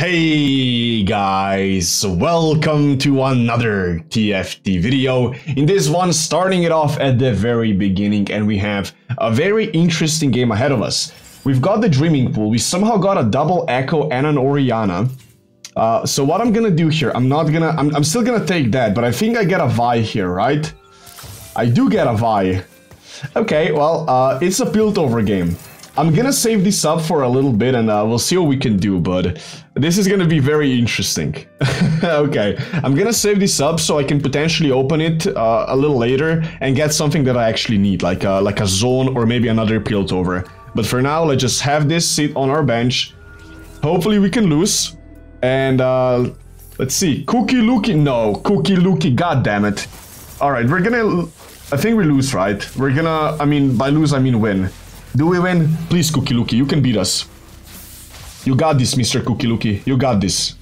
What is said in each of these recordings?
Hey guys, welcome to another TFT video. In this one, starting it off at the very beginning and we have a very interesting game ahead of us. We've got the Dreaming Pool, we somehow got a double Ekko and an Orianna. Uh, so what I'm gonna do here, I'm not gonna, I'm, I'm still gonna take that, but I think I get a Vi here, right? I do get a Vi. Okay, well, uh, it's a Piltover game. I'm gonna save this up for a little bit and uh, we'll see what we can do, but this is gonna be very interesting. okay, I'm gonna save this up so I can potentially open it uh, a little later and get something that I actually need, like a, like a Zaun or maybe another Piltover. But for now, let's just have this sit on our bench. Hopefully we can lose. And uh, let's see, Cookie Lookie, no, Cookie Lookie, god damn it. Alright, we're gonna, I think we lose, right? We're gonna, I mean, by lose I mean win. Do we win? Please, Cookie Lookie, you can beat us. You got this, Mr. Cookie Lookie. You got this.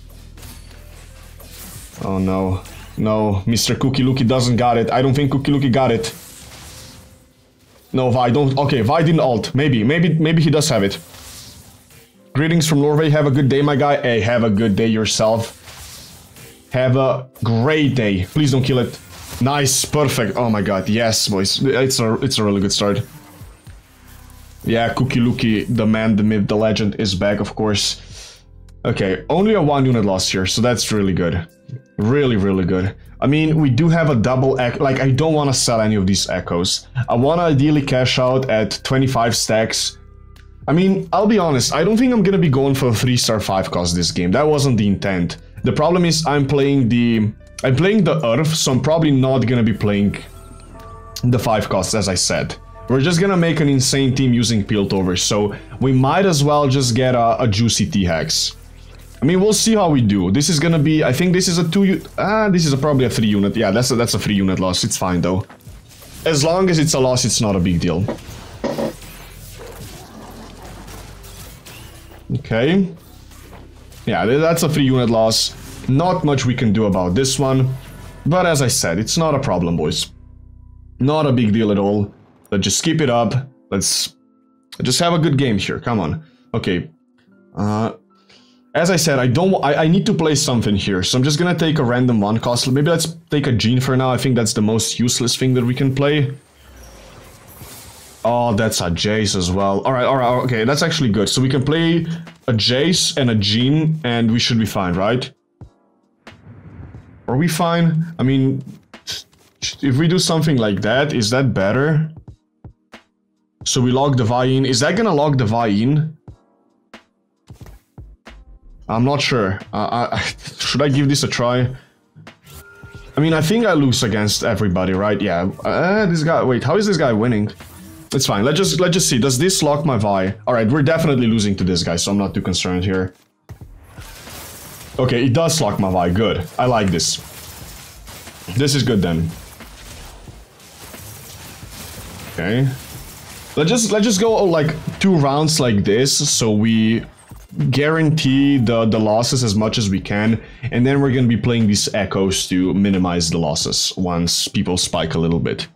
Oh no. No, Mr. Cookie Lookie doesn't got it. I don't think Cookie Lookie got it. No, Vi don't. Okay, Vi didn't alt. Maybe, maybe, maybe he does have it. Greetings from Norway. Have a good day, my guy. Hey, have a good day yourself. Have a great day. Please don't kill it. Nice, perfect. Oh my god, yes, boys. It's a, it's a really good start. Yeah, Cookie Lookie, the man, the myth, the legend is back, of course. Okay, only a one unit loss here, so that's really good. Really, really good. I mean, we do have a double Ekko. Like, I don't want to sell any of these Ekkos. I want to ideally cash out at 25 stacks. I mean, I'll be honest, I don't think I'm going to be going for a 3-star 5 cost this game. That wasn't the intent. The problem is I'm playing the... I'm playing the Earth, so I'm probably not going to be playing the 5 costs, as I said. We're just gonna make an insane team using Piltover, so we might as well just get a, a juicy T-Hex. I mean, we'll see how we do. This is gonna be, I think this is a two, ah, this is a, probably a three unit. Yeah, that's a, that's a three unit loss. It's fine though. As long as it's a loss, it's not a big deal. Okay. Yeah, that's a three unit loss. Not much we can do about this one. But as I said, it's not a problem, boys. Not a big deal at all. Let's just keep it up. Let's just have a good game here. Come on. Okay. Uh, as I said, I don't. I, I need to play something here, so I'm just gonna take a random one cost. Maybe let's take a Jhin for now. I think that's the most useless thing that we can play. Oh, that's a Jayce as well. All right, all right, okay, that's actually good. So we can play a Jayce and a Jhin, and we should be fine, right? Are we fine? I mean, if we do something like that, is that better? So we log the Vi in. Is that gonna log the Vi in? I'm not sure. Uh, I, should I give this a try? I mean, I think I lose against everybody, right? Yeah. Uh, this guy. Wait, how is this guy winning? It's fine. Let's just let's just see. Does this lock my Vi? All right, we're definitely losing to this guy, so I'm not too concerned here. Okay, it does lock my Vi. Good. I like this. This is good then. Okay. Let's just let's just go like two rounds like this, so we guarantee the the losses as much as we can, and then we're gonna be playing these Ekkos to minimize the losses once people spike a little bit.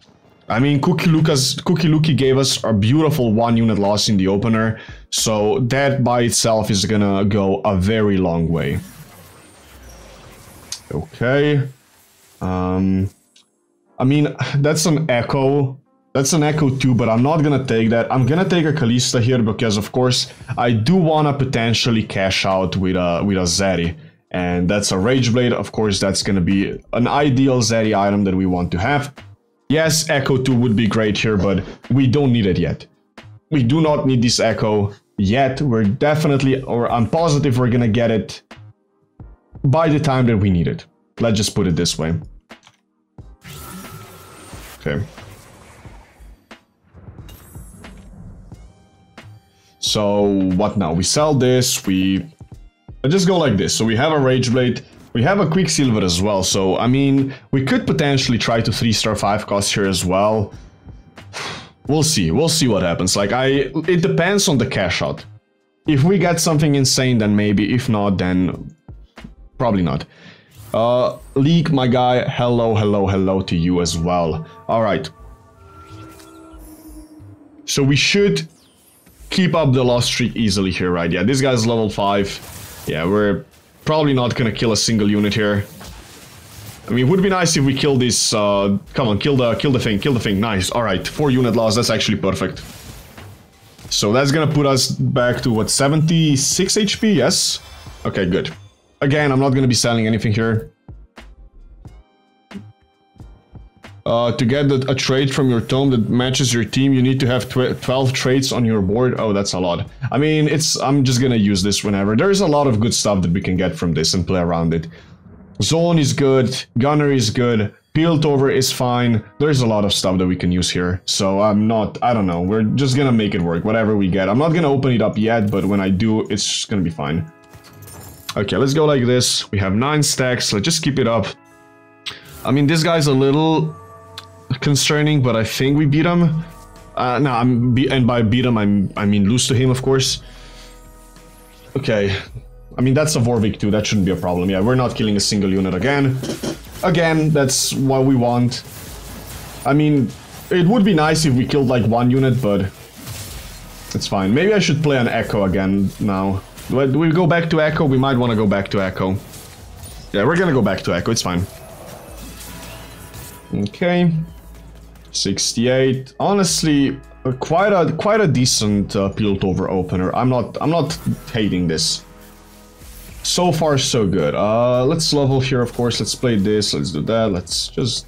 I mean, Cookie Lucas Cookie Lookie gave us a beautiful one unit loss in the opener, so that by itself is gonna go a very long way. Okay. Um, I mean, that's an Ekko that's an Ekko too, but I'm not gonna take that. I'm gonna take a Kalista here because, of course, I do wanna potentially cash out with a with a Zeri, and that's a Rage Blade. Of course, that's gonna be an ideal Zeri item that we want to have. Yes, Ekko 2 would be great here, but we don't need it yet. We do not need this Ekko yet. We're definitely, or I'm positive we're gonna get it by the time that we need it. Let's just put it this way. Okay. So what now? We sell this, we... Just go like this. So we have a Rage Blade, we have a Quicksilver as well, so I mean, we could potentially try to 3-star 5 cost here as well. We'll see, we'll see what happens. Like, I... It depends on the cash out. If we get something insane, then maybe. If not, then... Probably not. Uh, Leak, my guy, hello, hello, hello to you as well. Alright. So we should keep up the loss streak easily here, right? Yeah, this guy's level 5. Yeah, we're Probably not gonna kill a single unit here. I mean, it would be nice if we kill this, uh, come on, kill the, kill the thing, kill the thing, nice, alright, 4 unit loss, that's actually perfect. So that's gonna put us back to, what, 76 HP, yes? Okay, good. Again, I'm not gonna be selling anything here. Uh, to get a trait from your tome that matches your team, you need to have 12 traits on your board. Oh, that's a lot. I mean, it's I'm just gonna use this whenever. There's a lot of good stuff that we can get from this and play around it. Zaun is good, Gunner is good, Piltover is fine. There's a lot of stuff that we can use here. So I'm not, I don't know, we're just gonna make it work, whatever we get. I'm not gonna open it up yet, but when I do, it's gonna be fine. Okay, let's go like this. We have 9 stacks, let's just keep it up. I mean, this guy's a little concerning, but I think we beat him. Uh, no, I'm be and by beat him, I'm, I mean lose to him, of course. Okay, I mean that's a Warwick too. That shouldn't be a problem. Yeah, we're not killing a single unit again. Again, that's what we want. I mean, it would be nice if we killed like one unit, but it's fine. Maybe I should play an Ekko again now. We go back to Ekko? We might want to go back to Ekko. Yeah, we're gonna go back to Ekko. It's fine. Okay. 68. Honestly, uh, quite a quite a decent uh, Piltover opener. I'm not I'm not hating this. So far, so good. Uh, let's level here, of course. Let's play this. Let's do that. Let's just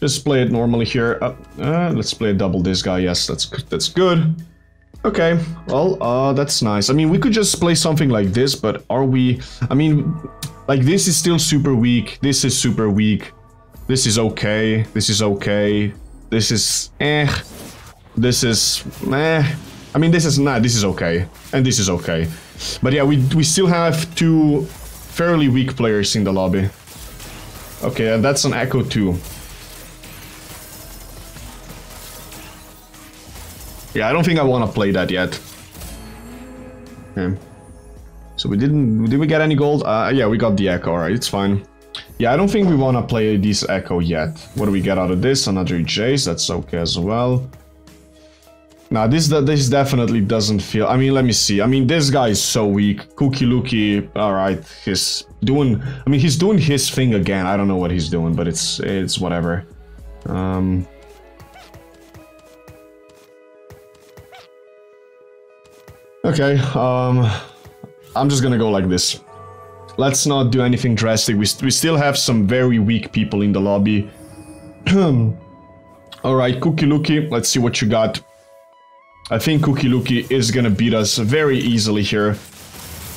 just play it normally here. Uh, uh, let's play double this guy. Yes, that's that's good. Okay, well, uh, that's nice. I mean, we could just play something like this, but are we... I mean, like, this is still super weak. This is super weak. This is okay. This is okay. This is eh. This is eh. I mean, this is not. This is okay, and this is okay. But yeah, we we still have two fairly weak players in the lobby. Okay, and that's an Ekko too. Yeah, I don't think I want to play that yet. Okay. So we didn't... Did we get any gold? Uh, yeah, we got the Ekko, alright, it's fine. Yeah, I don't think we want to play this Ekko yet. What do we get out of this? Another Jayce, that's okay as well. Now this this definitely doesn't feel. I mean, let me see. I mean, this guy is so weak. Cookie Lookie, all right, he's doing. I mean, he's doing his thing again. I don't know what he's doing, but it's it's whatever. Um. Okay. Um. I'm just gonna go like this. Let's not do anything drastic. We, st we still have some very weak people in the lobby. Alright, Cookie Lookie, let's see what you got. I think Cookie Lookie is gonna beat us very easily here.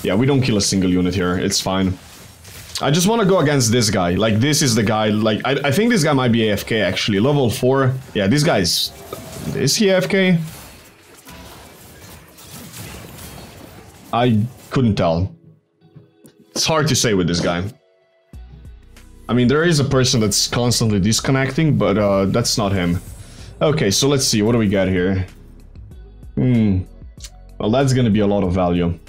Yeah, we don't kill a single unit here, it's fine. I just want to go against this guy. Like, this is the guy, like, I, I think this guy might be AFK, actually. Level 4. Yeah, this guy's... Is he AFK? I couldn't tell. It's hard to say with this guy. I mean, there is a person that's constantly disconnecting, but uh, that's not him. Okay, so let's see, what do we got here? Hmm. Well, that's gonna be a lot of value.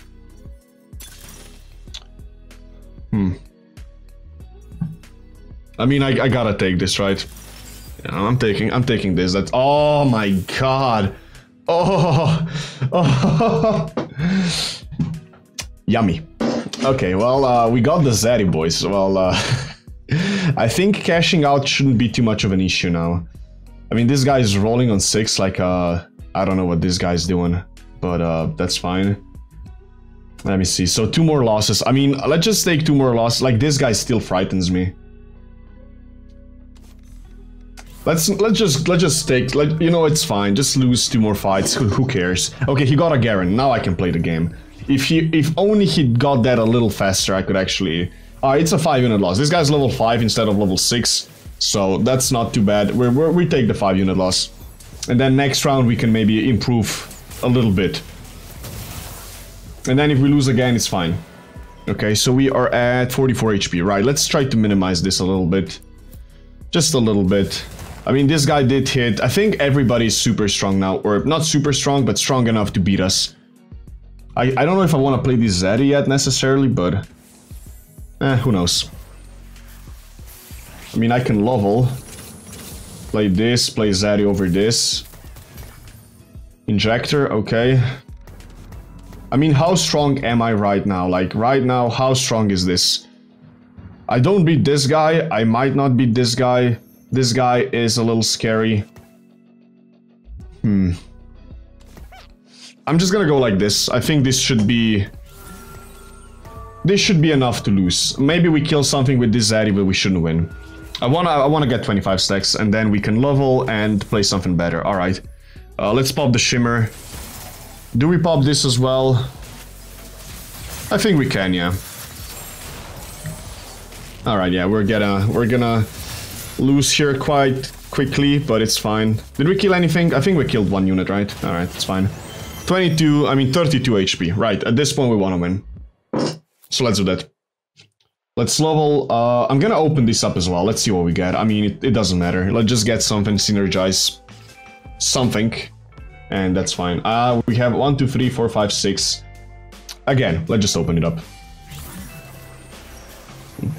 Hmm. I mean, I, I gotta take this, right? Yeah, I'm taking, I'm taking this. That's, oh my god. Oh, oh. Yummy. Okay, well, uh, we got the Zeri boys. Well, uh, I think cashing out shouldn't be too much of an issue now. I mean, this guy is rolling on 6 like, uh, I don't know what this guy's doing, but uh, that's fine. Let me see. So two more losses. I mean, let's just take two more losses. Like, this guy still frightens me. Let's let's just let's just take like you know it's fine. Just lose two more fights. Who, who cares? Okay, he got a Garen. Now I can play the game. If he, if only he got that a little faster, I could actually... Uh, it's a 5 unit loss. This guy's level 5 instead of level 6. So that's not too bad. We're, we take the 5 unit loss. And then next round we can maybe improve a little bit. And then if we lose again, it's fine. Okay, so we are at 44 HP. Right, let's try to minimize this a little bit. Just a little bit. I mean, this guy did hit. I think everybody's super strong now. Or not super strong, but strong enough to beat us. I, I don't know if I want to play this Zeri yet necessarily, but... Eh, who knows. I mean, I can level. Play this, play Zeri over this. Injector, okay. I mean, how strong am I right now? Like, right now, how strong is this? I don't beat this guy. I might not beat this guy. This guy is a little scary. Hmm. I'm just gonna go like this. I think this should be... This should be enough to lose. Maybe we kill something with this Zaddy, but we shouldn't win. I wanna, I wanna get 25 stacks, and then we can level and play something better. Alright. Uh, let's pop the Shimmer. Do we pop this as well? I think we can, yeah. Alright, yeah, we're gonna, we're gonna lose here quite quickly, but it's fine. Did we kill anything? I think we killed one unit, right? Alright, it's fine. 22, I mean 32 HP. Right, at this point we want to win. So let's do that. Let's level, uh, I'm gonna open this up as well. Let's see what we get. I mean, it, it doesn't matter. Let's just get something, synergize something, and that's fine. Uh, we have one, two, three, four, five, six. Again, let's just open it up.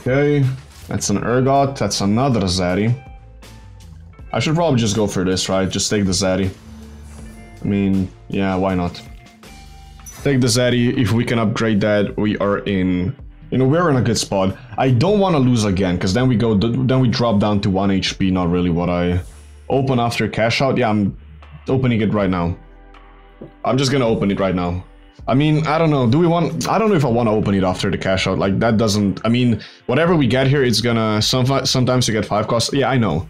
Okay, that's an Urgot, that's another Zaddy. I should probably just go for this, right? Just take the Zaddy. I mean, yeah, why not? Take the Zaddy, if we can upgrade that, we are in... You know, we're in a good spot. I don't want to lose again, because then we go, then we drop down to 1 HP, not really what I... Open after cash out? Yeah, I'm opening it right now. I'm just gonna open it right now. I mean, I don't know. Do we want... I don't know if I want to open it after the cash out. Like, that doesn't... I mean, whatever we get here, it's gonna... Some, sometimes you get 5 costs. Yeah, I know.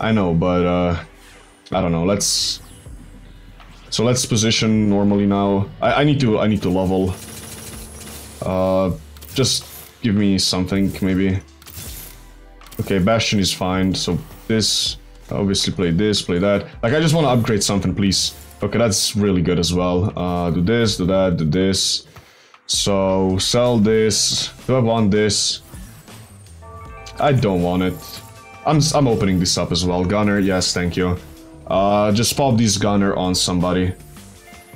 I know, but... uh I don't know. Let's... So let's position normally now. I, I need to... I need to level. Uh... Just give me something, maybe. Okay, Bastion is fine. So this... Obviously play this, play that. Like, I just want to upgrade something, please. Okay, that's really good as well. Uh, do this, do that, do this. So, sell this. Do I want this? I don't want it. I'm, I'm opening this up as well. Gunner, yes, thank you. Uh, just pop this gunner on somebody.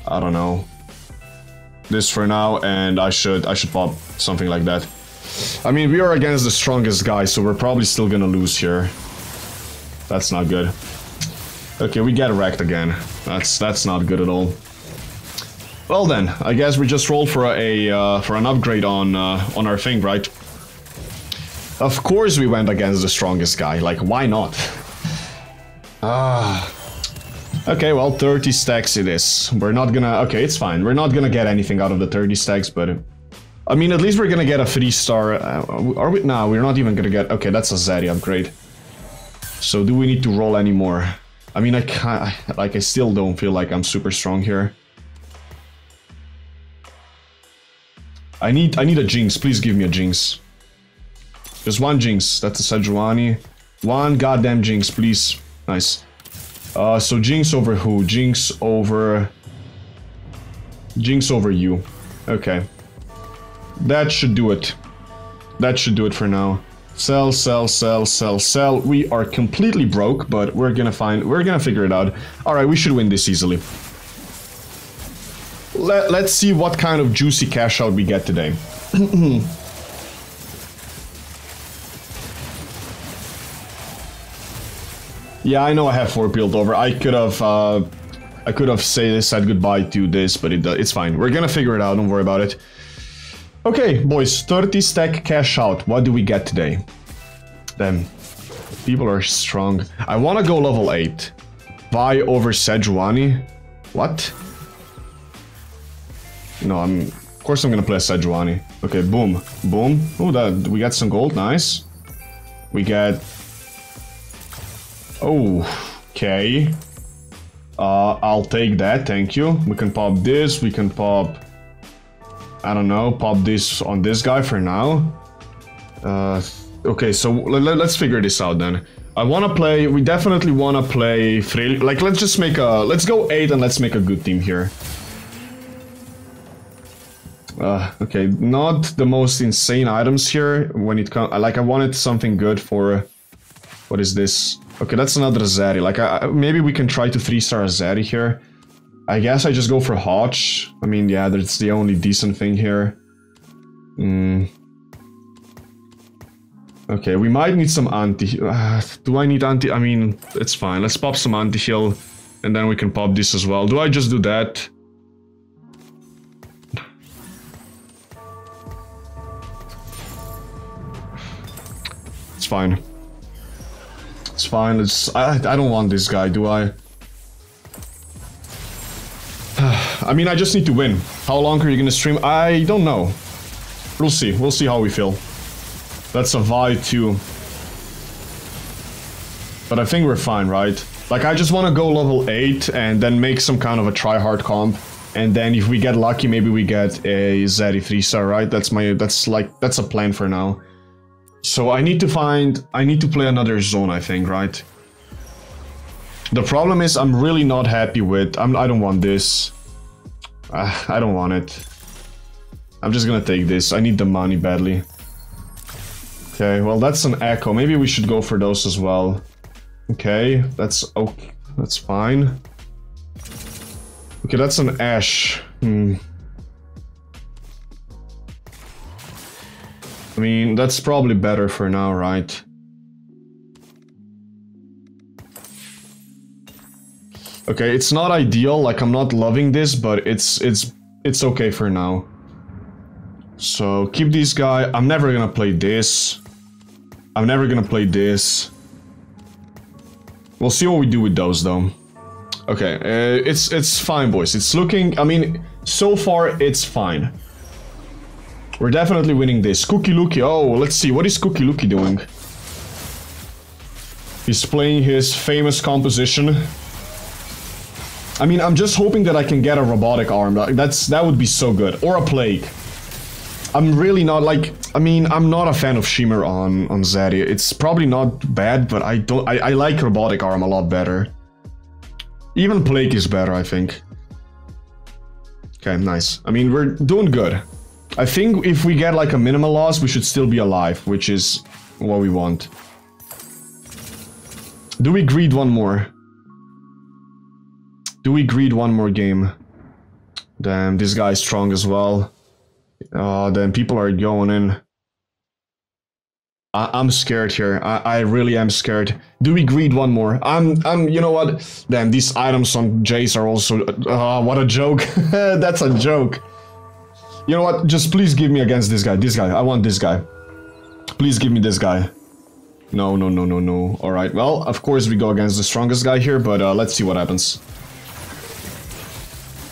I don't know. This for now, and I should I should pop something like that. I mean, we are against the strongest guy, so we're probably still gonna lose here. That's not good. Okay, we get wrecked again. That's that's not good at all. Well then, I guess we just roll for a uh, for an upgrade on uh, on our thing, right? Of course we went against the strongest guy. Like, why not? Ah. Okay, well, 30 stacks it is. We're not gonna... Okay, it's fine. We're not gonna get anything out of the 30 stacks, but... I mean, at least we're gonna get a 3-star... Uh, are we... No, we're not even gonna get... Okay, that's a Zaddy upgrade. So do we need to roll anymore? I mean, I can't, like, I still don't feel like I'm super strong here. I need, I need a Jinx. Please give me a Jinx. Just one Jinx. That's a Sejuani. One goddamn Jinx, please. Nice. Uh, so Jinx over who? Jinx over... Jinx over you. Okay. That should do it. That should do it for now. Sell, sell, sell, sell, sell. We are completely broke, but we're gonna find, we're gonna figure it out. Alright, we should win this easily. Let, let's see what kind of juicy cash out we get today. yeah, I know I have four Piltover. I could have, uh, I could have say, said goodbye to this, but it, uh, it's fine. We're gonna figure it out, don't worry about it. Okay, boys, 30 stack cash out. What do we get today? Damn. People are strong. I want to go level 8. Buy over Sejuani. What? No, I'm... Of course I'm gonna play Sejuani. Okay, boom. Boom. Oh, that we got some gold. Nice. We get... Oh, okay. Uh, I'll take that, thank you. We can pop this, we can pop I don't know, pop this on this guy for now. Uh, okay, so let, us figure this out then. I want to play, we definitely want to play like let's just make a, let's go 8 and let's make a good team here. Uh, okay, not the most insane items here when it comes, like I wanted something good for, what is this? Okay, that's another Zeri. Like, I, maybe we can try to 3-star Zeri here. I guess I just go for Hodge. I mean, yeah, that's the only decent thing here. Mm. Okay, we might need some anti... Uh, do I need anti... I mean, it's fine. Let's pop some anti-heal, and then we can pop this as well. Do I just do that? It's fine. It's fine. It's I I don't want this guy, do I? I mean, I just need to win. How long are you gonna stream? I don't know. We'll see. We'll see how we feel. That's a Vi too. But I think we're fine, right? Like, I just want to go level 8 and then make some kind of a try-hard comp. And then if we get lucky, maybe we get a Zeri 3-star, right? That's my, that's like, that's a plan for now. So I need to find, I need to play another Zaun, I think, right? The problem is I'm really not happy with, I'm, I don't want this. Uh, I don't want it. I'm just gonna take this. I need the money badly. Okay, well that's an Ekko. Maybe we should go for those as well. Okay, that's okay. That's fine. Okay, that's an Ashe. Hmm. I mean, that's probably better for now, right? Okay, it's not ideal, like I'm not loving this, but it's it's it's okay for now. So keep this guy. I'm never gonna play this. I'm never gonna play this. We'll see what we do with those though. Okay, uh, it's it's fine, boys. It's looking. I mean, so far it's fine. We're definitely winning this. Cookie Lookie. Oh, let's see. What is Cookie Lookie doing? He's playing his famous composition. I mean, I'm just hoping that I can get a robotic arm. That's That would be so good. Or a plague. I'm really not like, I mean, I'm not a fan of Shimmer on, on Zeri. It's probably not bad, but I don't, I, I like Robotic Arm a lot better. Even Plague is better, I think. Okay, nice. I mean, we're doing good. I think if we get like a minimal loss, we should still be alive, which is what we want. Do we greed one more? Do we greed one more game? Damn, this guy's strong as well. Oh, then people are going in. I am scared here. I, I really am scared. Do we greed one more? I'm, I'm, you know what? Damn, these items on Jayce are also, uh, what a joke. That's a joke. You know what? Just please give me against this guy. This guy. I want this guy. Please give me this guy. No, no, no, no, no. Alright, well, of course we go against the strongest guy here, but uh, let's see what happens.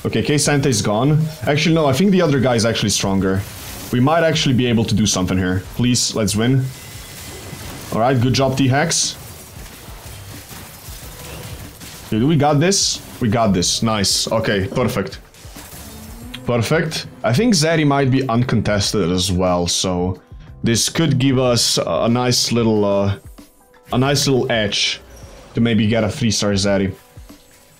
Okay, K'Sante is gone. Actually, no, I think the other guy is actually stronger. We might actually be able to do something here. Please, let's win. Alright, good job, T-Hex. We got this? We got this. Nice. Okay, perfect. Perfect. I think Zeri might be uncontested as well, so... This could give us a nice little, uh, A nice little edge to maybe get a 3-star Zeri.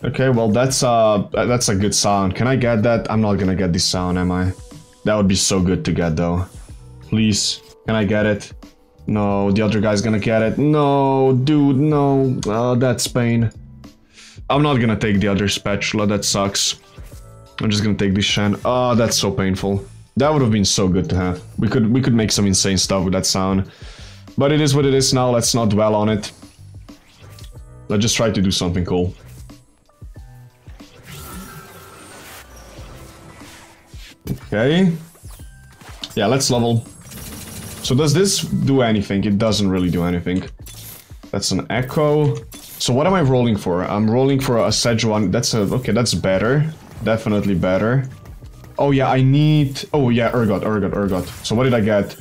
Okay, well that's uh that's a good sound. Can I get that? I'm not gonna get this sound, am I? That would be so good to get though. Please, can I get it? No, the other guy's gonna get it. No, dude, no. Uh, that's pain. I'm not gonna take the other spatula, that sucks. I'm just gonna take this Shen. Oh, ah, that's so painful. That would have been so good to have. We could we could make some insane stuff with that sound. But it is what it is now, let's not dwell on it. Let's just try to do something cool. Okay. Yeah, let's level. So does this do anything? It doesn't really do anything. That's an Ekko. So what am I rolling for? I'm rolling for a Sejuani. That's a... Okay, that's better. Definitely better. Oh yeah, I need... Oh yeah, Urgot, Urgot, Urgot. So what did I get?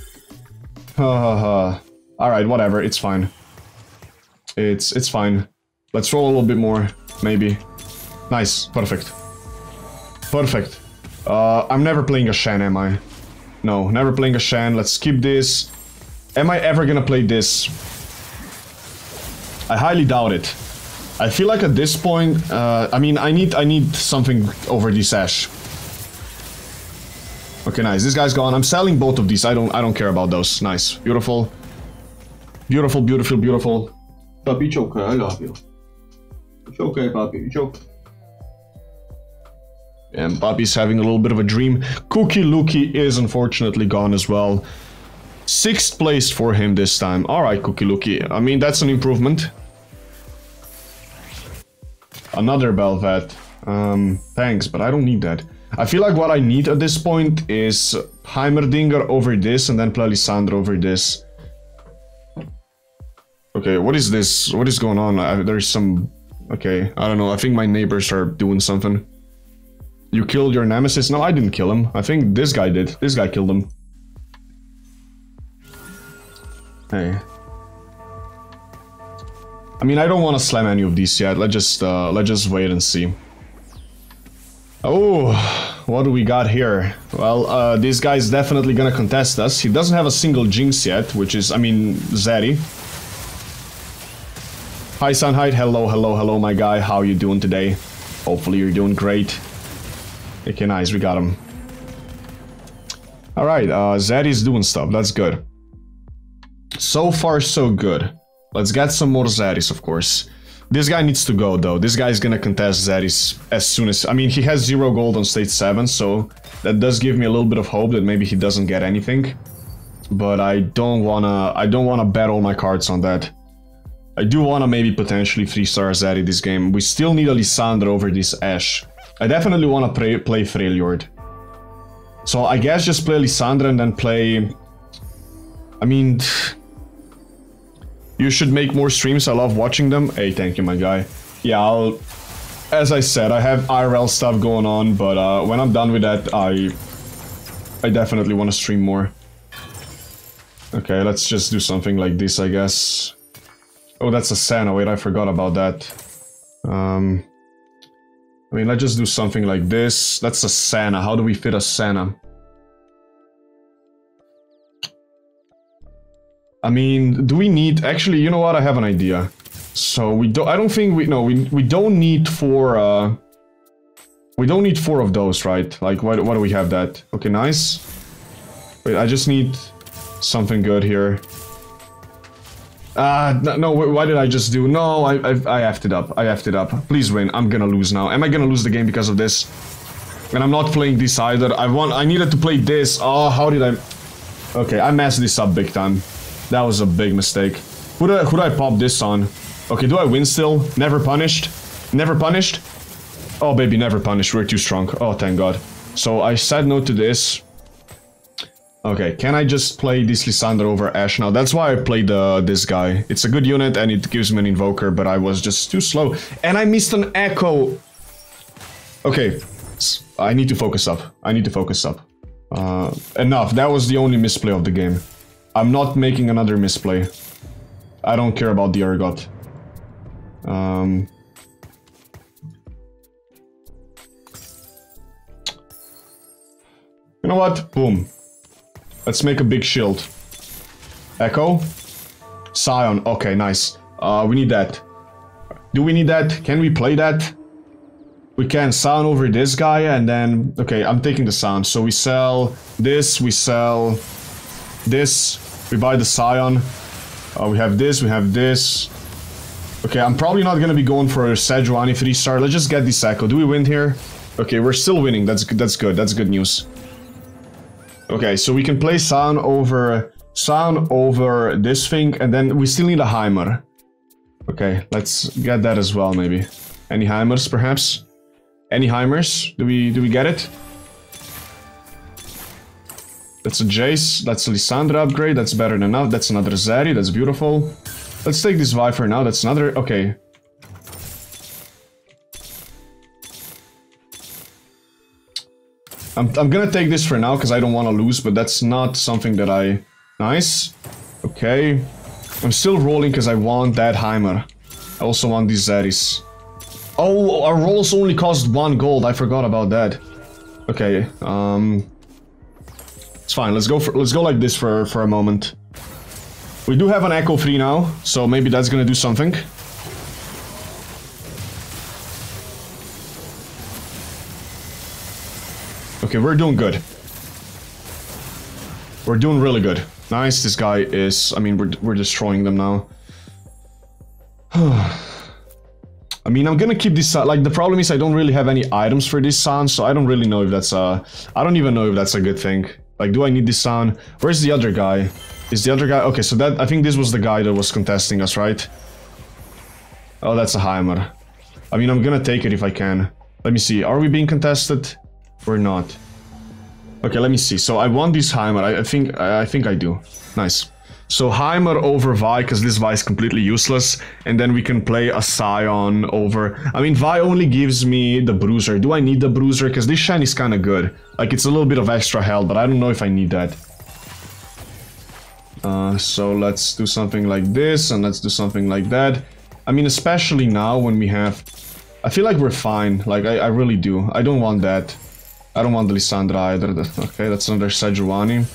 Alright, whatever. It's fine. It's, it's fine. Let's roll a little bit more, maybe. Nice. Perfect. Perfect. Uh, I'm never playing a Shen, am I? No, never playing a Shen. Let's skip this. Am I ever gonna play this? I highly doubt it. I feel like at this point, uh, I mean, I need I need something over this Ashe. Okay, nice. This guy's gone. I'm selling both of these. I don't I don't care about those. Nice, beautiful, beautiful, beautiful, beautiful. Puppy, it's okay. I love you. It's okay, puppy. It's okay. And Bobby's having a little bit of a dream. Cookie Lookie is unfortunately gone as well. Sixth place for him this time. Alright, Cookie Lookie. I mean, that's an improvement. Another Bel'Veth. Um, thanks, but I don't need that. I feel like what I need at this point is Heimerdinger over this and then play Lissandra over this. Okay, what is this? What is going on? Uh, there's some... Okay, I don't know. I think my neighbors are doing something. You killed your nemesis? No, I didn't kill him. I think this guy did. This guy killed him. Hey. I mean, I don't want to slam any of these yet. Let's just, uh, let's just wait and see. Oh, what do we got here? Well, uh, this guy's definitely gonna contest us. He doesn't have a single Jinx yet, which is, I mean, Zeri. Hi, Sunhide. Hello, hello, hello, my guy. How you doing today? Hopefully you're doing great. Okay, nice. We got him. Alright, uh, Zeri's doing stuff. That's good. So far, so good. Let's get some more Zeris, of course. This guy needs to go, though. This guy is gonna contest Zeris as soon as... I mean, he has zero gold on stage 7, so that does give me a little bit of hope that maybe he doesn't get anything. But I don't wanna... I don't wanna bet all my cards on that. I do wanna maybe potentially 3-star Zeri this game. We still need a Lissandra over this Ashe. I definitely wanna play, play Freljord. So I guess just play Lissandra and then play... I mean... You should make more streams, I love watching them. Hey, thank you, my guy. Yeah, I'll... As I said, I have IRL stuff going on, but uh, when I'm done with that, I... I definitely want to stream more. Okay, let's just do something like this, I guess. Oh, that's a Senna. Wait, I forgot about that. Um... I mean, let's just do something like this. That's a Senna. How do we fit a Senna? I mean, do we need... Actually, you know what? I have an idea. So we don't... I don't think we... No, we, we don't need four... Uh, we don't need four of those, right? Like, why, why do we have that? Okay, nice. Wait, I just need something good here. Ah, uh, no, no, why did I just do? No, I, I, I effed it up. I effed it up. Please win. I'm gonna lose now. Am I gonna lose the game because of this? And I'm not playing this either. I want... I needed to play this. Oh, how did I... Okay, I messed this up big time. That was a big mistake. Who do I, who do I pop this on? Okay, do I win still? Never punished? Never punished? Oh, baby, never punished. We're too strong. Oh, thank God. So I said no to this. Okay, can I just play this Lissandra over Ashe now? That's why I played uh, this guy. It's a good unit and it gives me an Invoker, but I was just too slow. And I missed an Ekko! Okay, I need to focus up. I need to focus up. Uh, enough, that was the only misplay of the game. I'm not making another misplay. I don't care about the Urgot. Um... You know what? Boom. Let's make a big shield. Ekko? Sion. Okay, nice. Uh, we need that. Do we need that? Can we play that? We can sound over this guy and then... Okay, I'm taking the sound. So we sell this, we sell this, we buy the Sion. Uh, we have this, we have this. Okay, I'm probably not gonna be going for a Sejuani 3-star. Let's just get the Ekko. Do we win here? Okay, we're still winning. That's good. That's good. That's good news. Okay, so we can play Sion over Sion over this thing, and then we still need a Heimer. Okay, let's get that as well, maybe. Any Heimers, perhaps? Any Heimers? Do we do we get it? That's a Jayce, that's a Lissandra upgrade, that's better than enough, that's another Zeri, that's beautiful. Let's take this Viper now, that's another... okay. I'm, I'm gonna take this for now, because I don't want to lose, but that's not something that I... Nice. Okay. I'm still rolling because I want that Heimer. I also want these Zeris. Oh, our rolls only cost one gold, I forgot about that. Okay, um... It's fine. Let's go for let's go like this for for a moment. We do have an Ekko free now, so maybe that's gonna do something. Okay, we're doing good. We're doing really good. Nice, this guy is... I mean, we're, we're destroying them now. I mean, I'm gonna keep this... Uh, like, the problem is I don't really have any items for this sound, so I don't really know if that's a... I don't even know if that's a good thing. Like, do I need this sound? Where's the other guy? Is the other guy... Okay, so that... I think this was the guy that was contesting us, right? Oh, that's a Heimer. I mean, I'm gonna take it if I can. Let me see. Are we being contested? Or not? Okay, let me see. So I want this Heimer. I, I think I, I think I do. Nice. So Heimer over Vi, because this Vi is completely useless. And then we can play a Sion over... I mean, Vi only gives me the Bruiser. Do I need the Bruiser? Because this Shen is kind of good. Like, it's a little bit of extra health, but I don't know if I need that. Uh, so let's do something like this, and let's do something like that. I mean, especially now when we have... I feel like we're fine. Like, I, I really do. I don't want that. I don't want the Lissandra either. Okay, that's another Sejuani.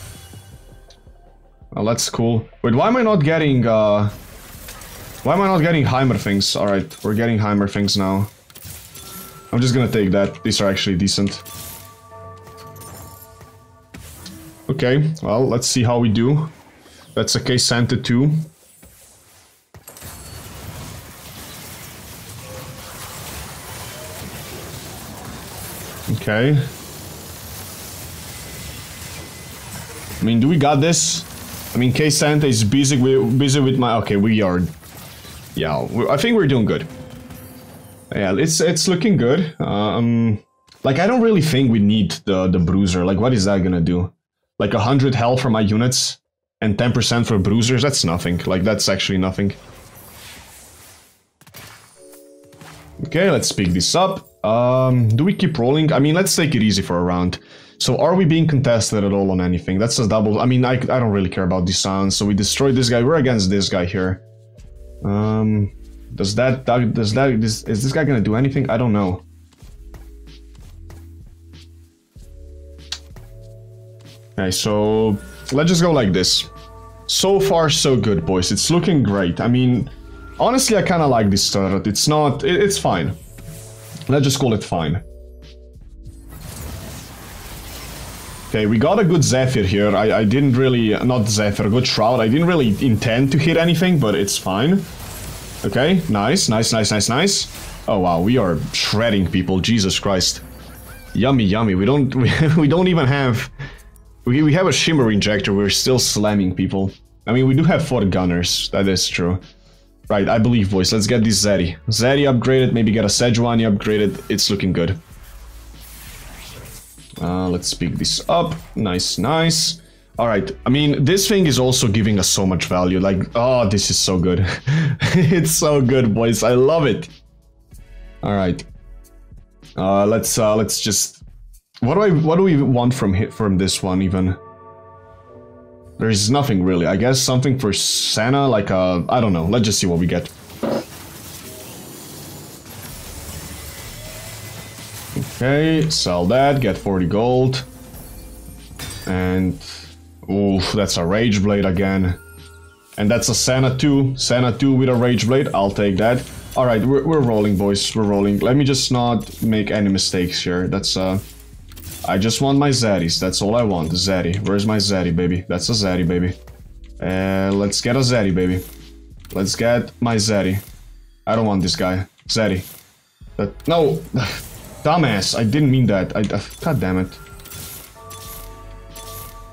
Oh, that's cool. Wait, why am I not getting, uh... Why am I not getting Heimer things? Alright, we're getting Heimer things now. I'm just gonna take that. These are actually decent. Okay, well, let's see how we do. That's a K'Sante 2. Okay. I mean, do we got this? I mean, K'Sante is busy with, busy with my... Okay, we are... Yeah, I think we're doing good. Yeah, it's it's looking good. Um, like, I don't really think we need the, the Bruiser. Like, what is that gonna do? Like, 100 health for my units and 10% for Bruisers? That's nothing. Like, that's actually nothing. Okay, let's pick this up. Um, do we keep rolling? I mean, let's take it easy for a round. So are we being contested at all on anything? That's a double. I mean, I, I don't really care about these sounds. So we destroyed this guy. We're against this guy here. Um, does that, does that, is, is this guy gonna do anything? I don't know. Okay, so let's just go like this. So far, so good, boys. It's looking great. I mean, honestly, I kind of like this turret. It's not, it, it's fine. Let's just call it fine. Okay, we got a good Zephyr here. I, I didn't really... Not Zephyr, good Shroud. I didn't really intend to hit anything, but it's fine. Okay, nice, nice, nice, nice, nice. Oh wow, we are shredding people. Jesus Christ. Yummy, yummy. We don't... We, we don't even have... We, we have a Shimmer Injector. We're still slamming people. I mean, we do have four Gunners. That is true. Right, I believe, boys. Let's get this Zeri. Zeri upgraded, maybe get a Sejuani upgraded. It's looking good. Uh, let's pick this up. Nice, nice. All right. I mean, this thing is also giving us so much value. Like, oh, this is so good. it's so good, boys. I love it. All right. Uh, let's uh, let's just. What do I what do we want from hit from this one even? There's nothing really. I guess something for Senna, like a I don't know. Let's just see what we get. Okay, sell that, get 40 gold. And... Oof, that's a Rage Blade again. And that's a Senna 2. Senna 2 with a Rage Blade, I'll take that. Alright, we're, we're rolling, boys. We're rolling. Let me just not make any mistakes here. That's, uh... I just want my Zeris. That's all I want. Zeri. Where's my Zeri, baby? That's a Zeri, baby. Uh, let's get a Zeri, baby. Let's get my Zeri. I don't want this guy. Zeri. That, no! Dumbass, I didn't mean that. I, uh, God damn it.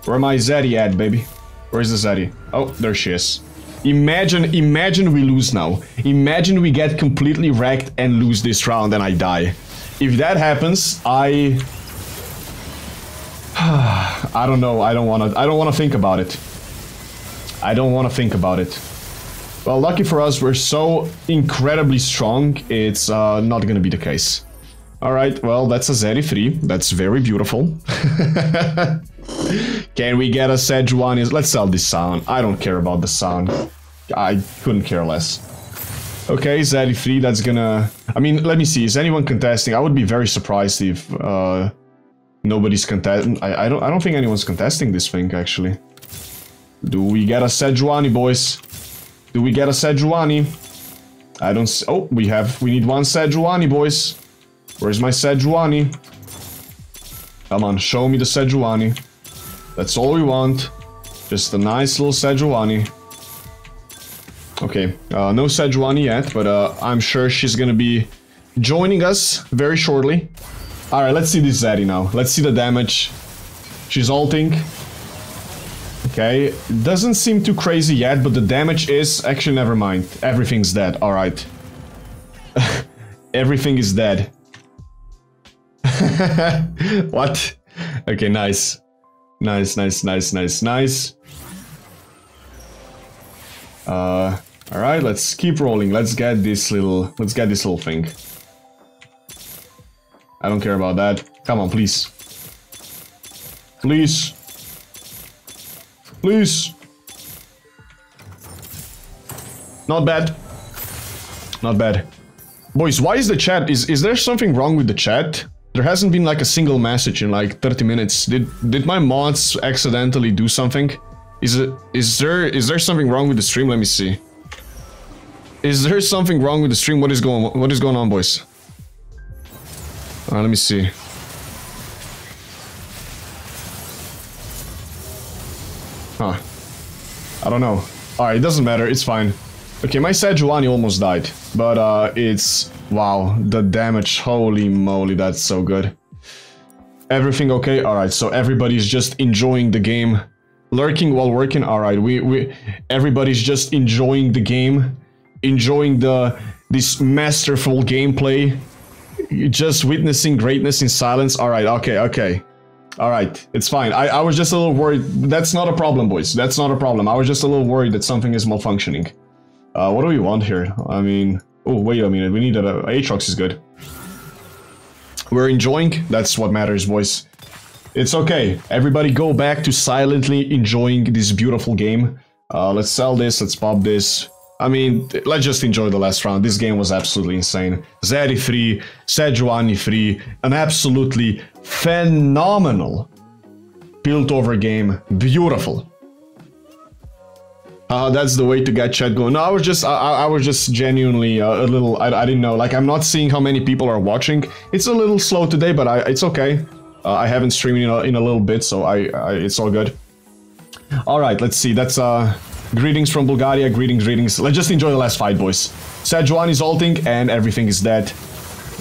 Where my Zeddy at, baby? Where's the Zeddy? Oh, there she is. Imagine, imagine we lose now. Imagine we get completely wrecked and lose this round and I die. If that happens, I... I don't know, I don't wanna, I don't wanna think about it. I don't wanna think about it. Well, lucky for us, we're so incredibly strong, it's uh, not gonna be the case. Alright, well, that's a Zeri 3. That's very beautiful. Can we get a Sejuani? Let's sell this sound. I don't care about the sound. I couldn't care less. Okay, Zeri 3, that's gonna... I mean, let me see. Is anyone contesting? I would be very surprised if uh, nobody's contesting. I, don't, I don't think anyone's contesting this thing, actually. Do we get a Sejuani, boys? Do we get a Sejuani? I don't... Oh, we have... We need one Sejuani, boys. Where's my Sejuani? Come on, show me the Sejuani. That's all we want. Just a nice little Sejuani. Okay, uh, no Sejuani yet, but uh, I'm sure she's gonna be joining us very shortly. Alright, let's see this Zeddy now. Let's see the damage. She's ulting. Okay, doesn't seem too crazy yet, but the damage is... Actually, never mind. Everything's dead. Alright. Everything is dead. what? Okay, nice. Nice, nice, nice, nice, nice. Uh, all right, let's keep rolling. Let's get this little, let's get this little thing. I don't care about that. Come on, please. Please. Please. Not bad. Not bad. Boys, why is the chat? Is is there something wrong with the chat? There hasn't been like a single message in like 30 minutes. Did did my mods accidentally do something? Is it is there is there something wrong with the stream? Let me see. Is there something wrong with the stream? What is going what is going on, boys? Uh, let me see. Huh. I don't know. Alright, it doesn't matter, it's fine. Okay, my Sejuani almost died, but uh, it's... Wow, the damage, holy moly, that's so good. Everything okay? Alright, so everybody's just enjoying the game. Lurking while working? Alright, we, we... Everybody's just enjoying the game. Enjoying the... This masterful gameplay. Just witnessing greatness in silence. Alright, okay, okay. Alright, it's fine. I, I was just a little worried. That's not a problem, boys. That's not a problem. I was just a little worried that something is malfunctioning. Uh, what do we want here? I mean... Oh, wait a minute. We need a... Aatrox is good. We're enjoying. That's what matters, boys. It's okay. Everybody go back to silently enjoying this beautiful game. Uh, let's sell this. Let's pop this. I mean, let's just enjoy the last round. This game was absolutely insane. Zeri free, Sejuani free, an absolutely phenomenal Piltover game. Beautiful. Uh, that's the way to get chat going. No, I was just, I, I was just genuinely uh, a little, I, I didn't know. Like, I'm not seeing how many people are watching. It's a little slow today, but I, it's okay. Uh, I haven't streamed in a, in a little bit, so I, I it's all good. All right, let's see. That's uh, greetings from Bulgaria. Greetings, greetings. Let's just enjoy the last fight, boys. Sejuani is ulting, and everything is dead.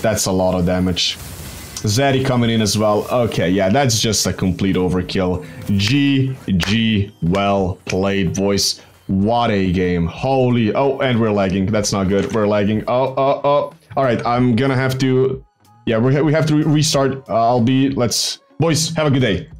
That's a lot of damage. Zeri coming in as well. Okay, yeah, that's just a complete overkill. GG, well played, boys. What a game. Holy... Oh, and we're lagging. That's not good. We're lagging. Oh, oh, oh. All right, I'm gonna have to... Yeah, we, we have to restart. Uh, I'll be... Let's... Boys, have a good day.